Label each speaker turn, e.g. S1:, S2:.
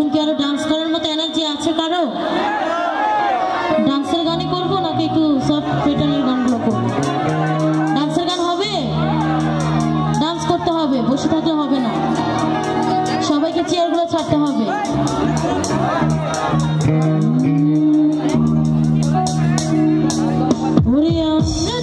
S1: এখন কি আরও ডান্স করার মতো এনার্জি আছে কারও? ডান্সের গানই করব নাকি একটু সব পেটারের গানগুলো করব? ডান্সের গান হবে? ডান্স করতে হবে, বসে থাকলে হবে না। সবাইকে চেয়ারগুলো ছাড়তে হবে। ওরে আমরা